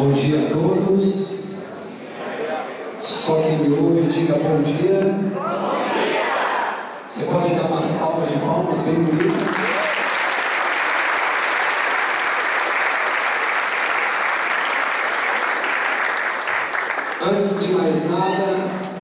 Bom dia a todos. Só quem me ouve, diga bom dia. Bom dia! Você pode dar umas palmas de palmas bem bonitas? Antes de mais nada,